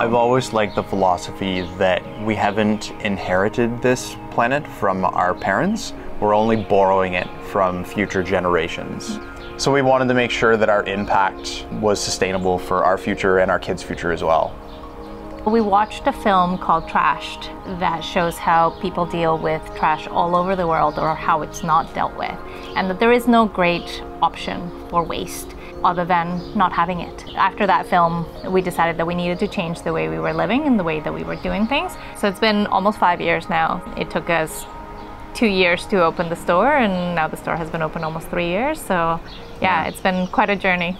I've always liked the philosophy that we haven't inherited this planet from our parents, we're only borrowing it from future generations. So we wanted to make sure that our impact was sustainable for our future and our kids' future as well. We watched a film called Trashed that shows how people deal with trash all over the world or how it's not dealt with, and that there is no great option for waste other than not having it. After that film, we decided that we needed to change the way we were living and the way that we were doing things. So it's been almost five years now. It took us two years to open the store, and now the store has been open almost three years. So, yeah, it's been quite a journey.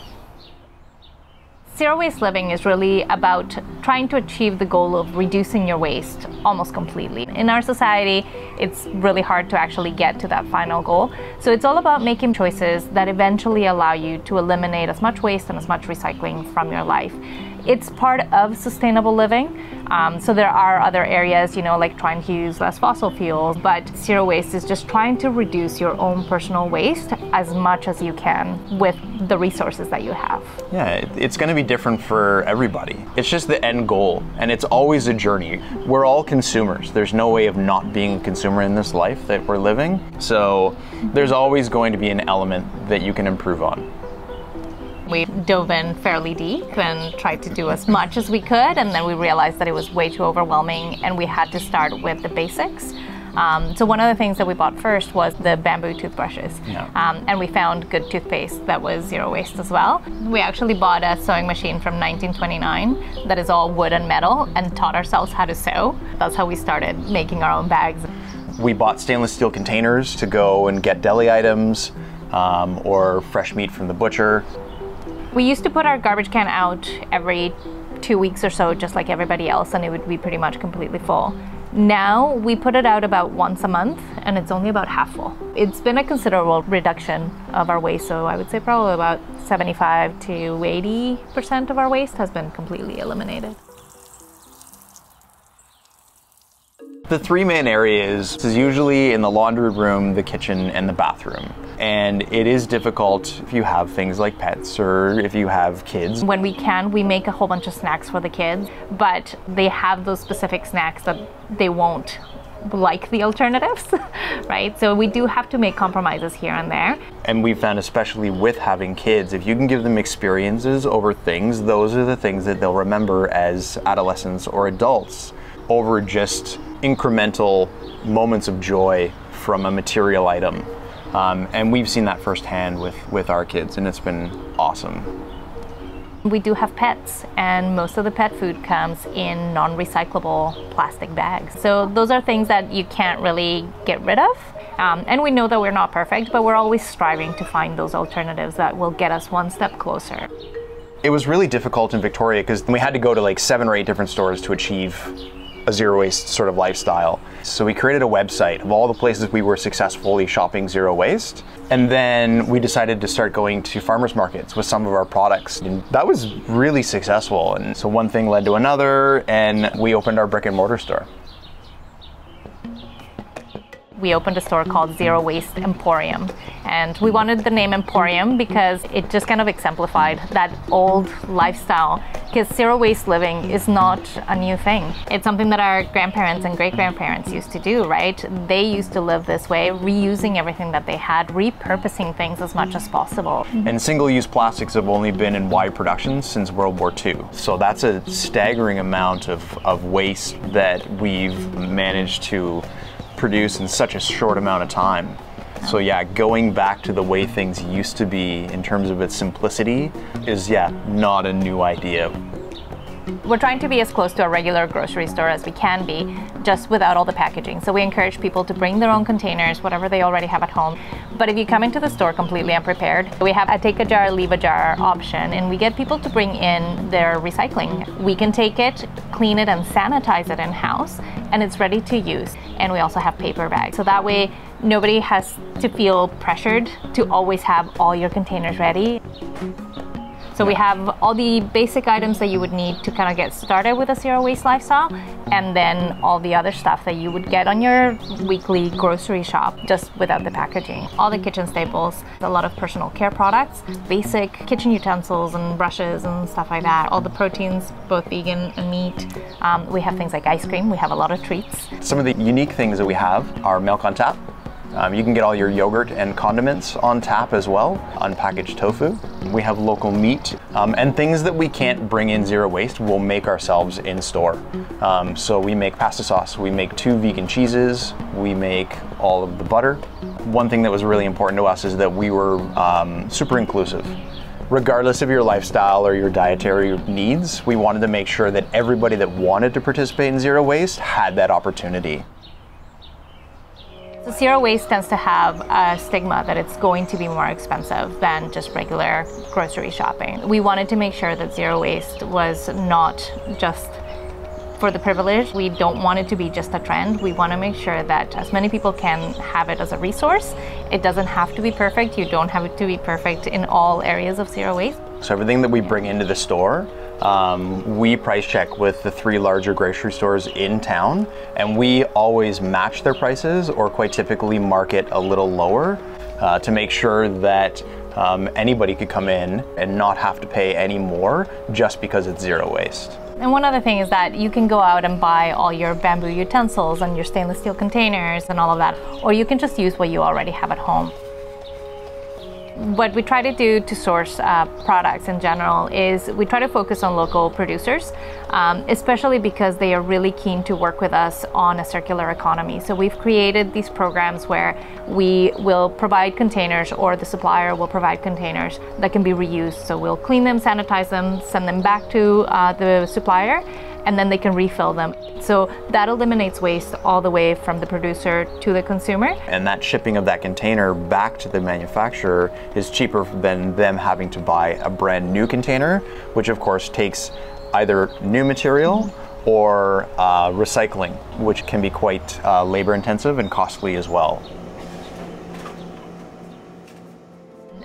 Zero waste living is really about trying to achieve the goal of reducing your waste almost completely. In our society, it's really hard to actually get to that final goal. So it's all about making choices that eventually allow you to eliminate as much waste and as much recycling from your life. It's part of sustainable living. Um, so there are other areas, you know, like trying to use less fossil fuels, but zero waste is just trying to reduce your own personal waste as much as you can with the resources that you have. Yeah, it's going to be different for everybody. It's just the end goal, and it's always a journey. We're all consumers. There's no way of not being a consumer in this life that we're living. So there's always going to be an element that you can improve on. We dove in fairly deep and tried to do as much as we could, and then we realized that it was way too overwhelming, and we had to start with the basics. Um, so one of the things that we bought first was the bamboo toothbrushes, Yeah. um, and we found good toothpaste that was zero waste as well. We actually bought a sewing machine from 1929 that is all wood and metal, and taught ourselves how to sew. That's how we started making our own bags. We bought stainless steel containers to go and get deli items um, or fresh meat from the butcher. We used to put our garbage can out every two weeks or so, just like everybody else, and it would be pretty much completely full. Now we put it out about once a month, and it's only about half full. It's been a considerable reduction of our waste, so I would say probably about 75 to 80 percent of our waste has been completely eliminated. The three main areas is usually in the laundry room, the kitchen, and the bathroom. And it is difficult if you have things like pets or if you have kids. When we can, we make a whole bunch of snacks for the kids, but they have those specific snacks that they won't like the alternatives, right? So we do have to make compromises here and there. And we found, especially with having kids, if you can give them experiences over things, those are the things that they'll remember as adolescents or adults over just incremental moments of joy from a material item. Um, and we've seen that firsthand with, with our kids, and it's been awesome. We do have pets, and most of the pet food comes in non recyclable plastic bags. So, those are things that you can't really get rid of. Um, and we know that we're not perfect, but we're always striving to find those alternatives that will get us one step closer. It was really difficult in Victoria because we had to go to like seven or eight different stores to achieve a zero waste sort of lifestyle. So we created a website of all the places we were successfully shopping zero waste. And then we decided to start going to farmers markets with some of our products. And that was really successful. And so one thing led to another, and we opened our brick and mortar store. We opened a store called Zero Waste Emporium. And we wanted the name Emporium because it just kind of exemplified that old lifestyle. Because zero waste living is not a new thing. It's something that our grandparents and great grandparents used to do, right? They used to live this way, reusing everything that they had, repurposing things as much as possible. And single use plastics have only been in wide production since World War II. So that's a staggering amount of, of waste that we've managed to produce in such a short amount of time. So oh. yeah, going back to the way things used to be in terms of its simplicity is yeah, not a new idea. We're trying to be as close to a regular grocery store as we can be, just without all the packaging. So we encourage people to bring their own containers, whatever they already have at home. But if you come into the store completely unprepared, we have a take a jar, leave a jar option, and we get people to bring in their recycling. We can take it, clean it, and sanitize it in house, and it's ready to use. And we also have paper bags. So that way, nobody has to feel pressured to always have all your containers ready. So we have all the basic items that you would need to kind of get started with a zero waste lifestyle, and then all the other stuff that you would get on your weekly grocery shop just without the packaging. All the kitchen staples, a lot of personal care products, basic kitchen utensils and brushes and stuff like that. All the proteins, both vegan and meat. Um, we have things like ice cream. We have a lot of treats. Some of the unique things that we have are milk on tap. Um, you can get all your yogurt and condiments on tap as well, unpackaged tofu. We have local meat um, and things that we can't bring in zero waste, we'll make ourselves in store. Um, so we make pasta sauce, we make two vegan cheeses, we make all of the butter. One thing that was really important to us is that we were um, super inclusive regardless of your lifestyle or your dietary needs, we wanted to make sure that everybody that wanted to participate in zero waste had that opportunity. Zero waste tends to have a stigma that it's going to be more expensive than just regular grocery shopping. We wanted to make sure that zero waste was not just for the privilege. We don't want it to be just a trend. We want to make sure that as many people can have it as a resource. It doesn't have to be perfect. You don't have it to be perfect in all areas of zero waste. So everything that we bring into the store um, we price check with the three larger grocery stores in town, and we always match their prices or quite typically market a little lower uh, to make sure that um, anybody could come in and not have to pay any more just because it's zero waste. And one other thing is that you can go out and buy all your bamboo utensils and your stainless steel containers and all of that, or you can just use what you already have at home what we try to do to source uh, products in general is we try to focus on local producers, um, especially because they are really keen to work with us on a circular economy. So we've created these programs where we will provide containers or the supplier will provide containers that can be reused. So we'll clean them, sanitize them, send them back to uh, the supplier and then they can refill them. So that eliminates waste all the way from the producer to the consumer. And that shipping of that container back to the manufacturer is cheaper than them having to buy a brand new container, which of course takes either new material or uh, recycling, which can be quite uh, labor intensive and costly as well.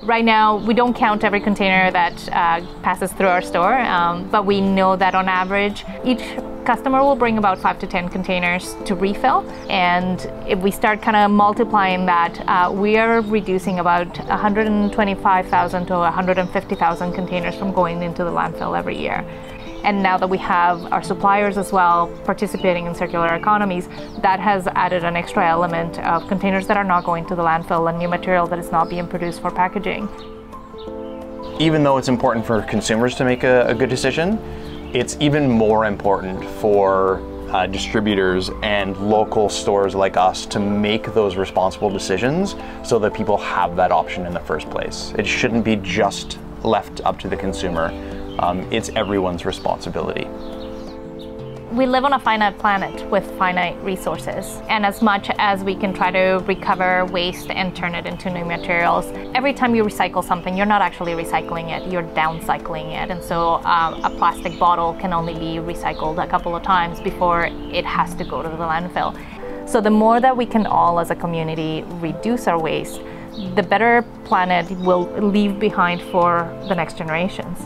Right now, we don't count every container that uh, passes through our store, um, but we know that on average, each customer will bring about five to 10 containers to refill. And if we start kind of multiplying that, uh, we are reducing about 125,000 to 150,000 containers from going into the landfill every year. And now that we have our suppliers as well participating in circular economies, that has added an extra element of containers that are not going to the landfill and new material that is not being produced for packaging. Even though it's important for consumers to make a, a good decision, it's even more important for uh, distributors and local stores like us to make those responsible decisions so that people have that option in the first place. It shouldn't be just left up to the consumer um, it's everyone's responsibility. We live on a finite planet with finite resources, and as much as we can try to recover waste and turn it into new materials, every time you recycle something, you're not actually recycling it, you're downcycling it. And so um, a plastic bottle can only be recycled a couple of times before it has to go to the landfill. So the more that we can all as a community reduce our waste, the better planet we'll leave behind for the next generations.